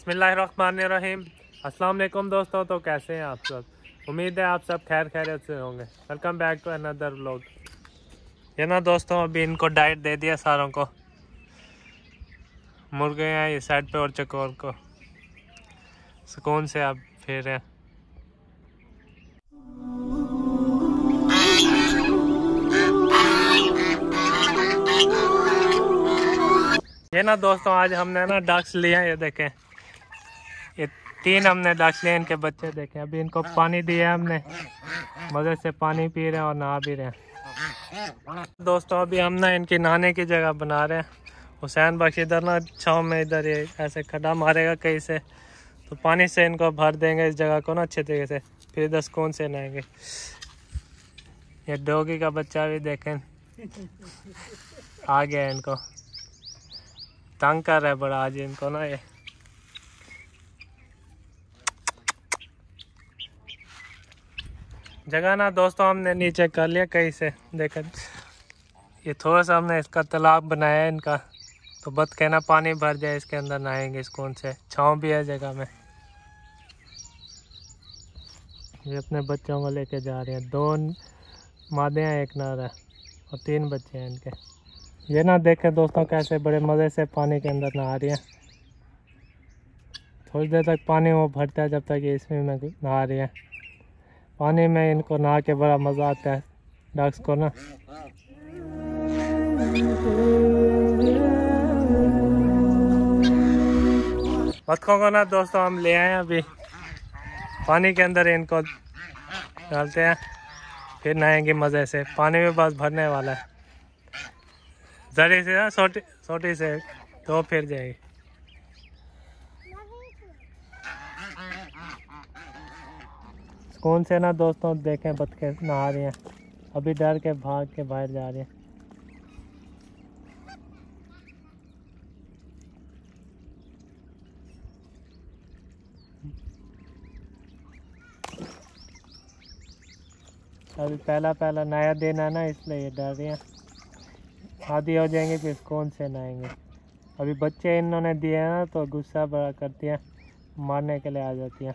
अस्सलाम वालेकुम दोस्तों तो कैसे हैं आप सब? उम्मीद है आप सब खैर खैरियत से होंगे। Welcome back to another vlog ये ना दोस्तों, अभी इनको डाइट दे दिया सारों को। मुर्गे हैं ये साइड पे और चकोर को। सुकून से आप फिर हैं। ये ना दोस्तों, आज हमने ना डक्स लिया ये देखें। तीन हमने डक्स लिए इनके बच्चे देखे अभी इनको पानी दिया हमने। मज़े से पानी पी रहे हैं और नहा भी रहे हैं। दोस्तों, अभी हम ना इनकी नहाने की जगह बना रहे हैं। हुसैन बख्श, इधर ना छाँव में इधर ये ऐसे खड्डा मारेगा कहीं से। तो पानी से इनको भर देंगे, इस जगह को ना अच्छे तरीके से। फिर इधर कौन से नहाएँगे। ये डोगी का बच्चा भी देखें। आ गया इनको। तंग कर रहा है बड़ा आज इनको ना ये। जगह ना दोस्तों, हमने नीचे कर लिया कहीं से। देखा, ये थोड़ा सा हमने इसका तालाब बनाया है इनका। तो बत कहना पानी भर जाए इसके अंदर नहाएँगे सुकून से छाँव भी है जगह में। ये अपने बच्चों को लेके जा रहे हैं। दो मादे हैं, एक नर है और तीन बच्चे हैं इनके। ये ना देखे दोस्तों कैसे बड़े मज़े से पानी के अंदर नहा रही हैं। थोड़ी देर तक पानी वो भरता है जब तक ये इसमें नहा रही है। पानी में इनको नहा के बड़ा मज़ा आता है। डक्स को ना। बतखों को ना दोस्तों हम ले आए हैं अभी। पानी के अंदर इनको डालते हैं, फिर नहाएँगे मज़े से। पानी भी बस भरने वाला है। जरी से ना, छोटी छोटी से तो फिर जाएगी। कौन से ना दोस्तों देखें बतखे नहा रही हैं। अभी डर के भाग के बाहर जा रही हैं। अभी पहला पहला नया दिन है ना, इसलिए ये डर रही हैं। आधी हो जाएँगे, फिर कौन से नहाएँगे? अभी बच्चे इन्होंने दिए हैं ना तो गुस्सा बड़ा करती हैं, मारने के लिए आ जाती हैं।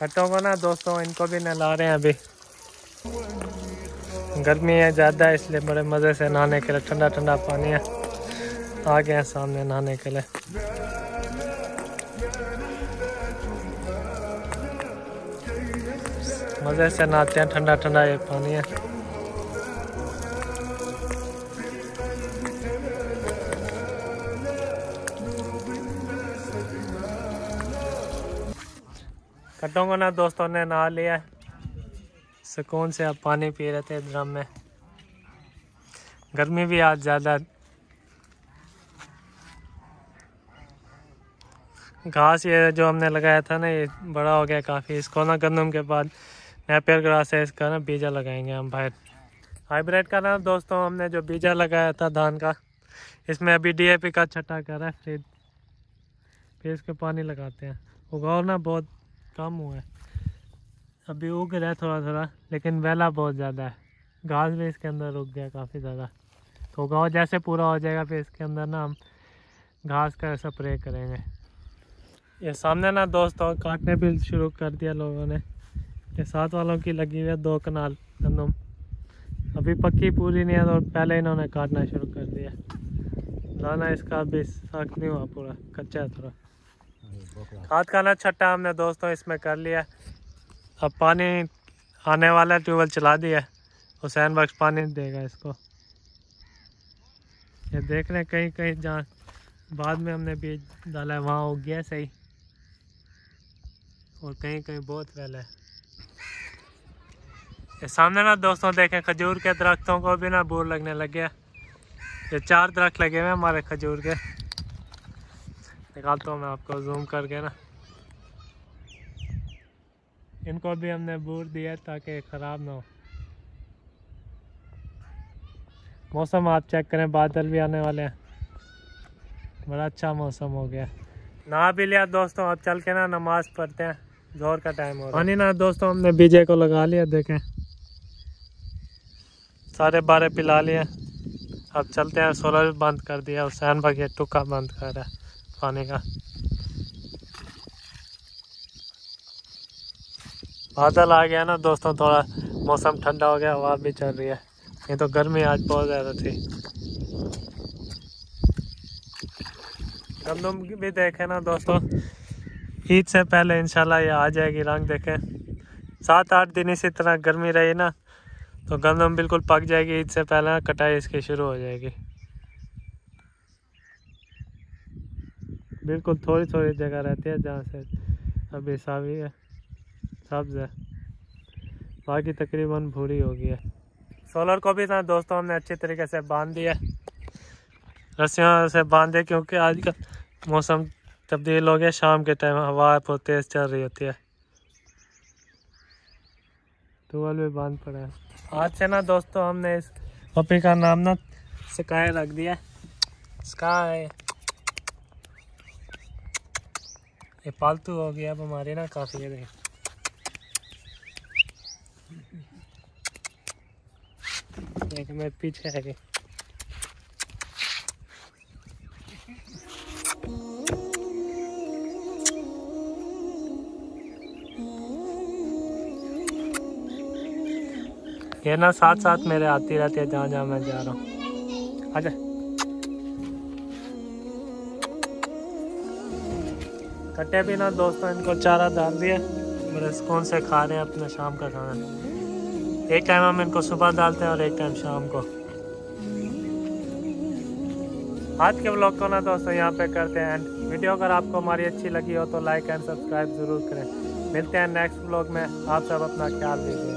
खट्टों को ना दोस्तों इनको भी नहला रहे हैं अभी गर्मी है ज़्यादा है इसलिए बड़े मज़े से नहाने के लिए ठंडा ठंडा पानी है आ गए हैं सामने नहाने के लिए मज़े से नहाते हैं, ठंडा ठंडा ये पानी है। कट्टों को ना दोस्तों, ने नहा लिया सुकून से अब पानी पी रहे थे ड्रम में। गर्मी भी आज ज़्यादा घास ये जो हमने लगाया था ना, ये बड़ा हो गया काफ़ी। इसको ना गंदम के बाद नेपियर ग्रास है इसका ना बीजा लगाएँगे हम बाहर हाइब्रिड का ना दोस्तों, हमने जो बीजा लगाया था धान का, इसमें अभी डीएपी का छट्टा कर रहा है फिर फिर इसके पानी लगाते हैं। उगाओ ना बहुत कम हुआ है। अभी उग रहा है थोड़ा थोड़ा लेकिन वेला बहुत ज़्यादा है। घास भी इसके अंदर उग गया काफ़ी ज़्यादा। तो उगाओ, जैसे पूरा हो जाएगा, फिर इसके अंदर ना हम घास का स्प्रे करेंगे। ये सामने ना दोस्तों, काटने भी शुरू कर दिया लोगों ने। ये साथ वालों की लगी हुई है दो कनाल गंदम। अभी पक्की पूरी नहीं है तो पहले इन्होंने काटना शुरू कर दिया। दाना इसका अभी सख्त नहीं हुआ पूरा, कच्चा है थोड़ा। खाद खाना छट्टा हमने दोस्तों इसमें कर लिया। अब पानी आने वाला ट्यूबवेल चला दिया हुसैन बख्श पानी देगा इसको। ये देख रहे हैं, कहीं कहीं जहाँ बाद में हमने बीज डाला है, वहाँ उग गया सही। और कहीं कहीं बहुत फैला है। सामने ना दोस्तों देखें, खजूर के दरख्तों को भी ना बूर लगने लग गया। ये चार दरख्त लगे हुए हैं हमारे खजूर के। निकालता हूँ मैं आपको जूम करके ना। इनको भी हमने बूर दिया ताकि ख़राब ना हो। मौसम आप चेक करें, बादल भी आने वाले हैं। बड़ा अच्छा मौसम हो गया। नहा भी लिया दोस्तों, अब चल के ना नमाज़ पढ़ते हैं। ज़ोर का टाइम हो रहा है। ना, दोस्तों हमने बीजे को लगा लिया, देखें। सारे बारे पिला लिए। अब चलते हैं, सोलर भी बंद कर दिया, हुसैन भाई ये टुका बंद कर रहा है, पानी का। बादल आ गया ना दोस्तों, थोड़ा मौसम ठंडा हो गया, हवा भी चल रही है। ये तो गर्मी आज बहुत ज़्यादा थी। गंदम भी देखे ना दोस्तों। ईद से पहले इंशाल्लाह ये आ जाएगी, रंग देखें। सात आठ दिन इसी तरह गर्मी रही ना तो गंदम बिल्कुल पक जाएगी, इससे पहले कटाई इसकी शुरू हो जाएगी। बिल्कुल थोड़ी थोड़ी जगह रहती है जहाँ से अभी सावी है, सब्ज है। बाकी तकरीबन भूरी हो गई है। सोलर को भी ना दोस्तों हमने अच्छी तरीके से बाँध दिया रस्सियों से बांधे क्योंकि आजकल मौसम तब्दील हो गया, शाम के टाइम हवा बहुत तेज़ चल रही होती है। टूवल भी बाँध पड़ा है। आज से ना दोस्तों, हमने इस पपी का नाम ना स्काई रख दिया। स्काई ये पालतू हो गया अब हमारे ना काफ़ी है, देख। मैं पीछे है ये ना साथ साथ मेरे आती रहती है जहाँ जहाँ मैं जा रहा हूँ। आजा कट्टे भी ना दोस्तों, इनको चारा डाल दिया। मेरे सुकून से खा रहे हैं, अपना शाम का खाना। एक टाइम हम इनको सुबह डालते हैं और एक टाइम शाम को। आज के ब्लॉग को ना दोस्तों, यहाँ पे करते हैं एंड वीडियो अगर आपको हमारी अच्छी लगी हो तो लाइक एंड सब्सक्राइब ज़रूर करें। मिलते हैं नेक्स्ट ब्लॉग में। आप सब अपना ख्याल दीजिएगा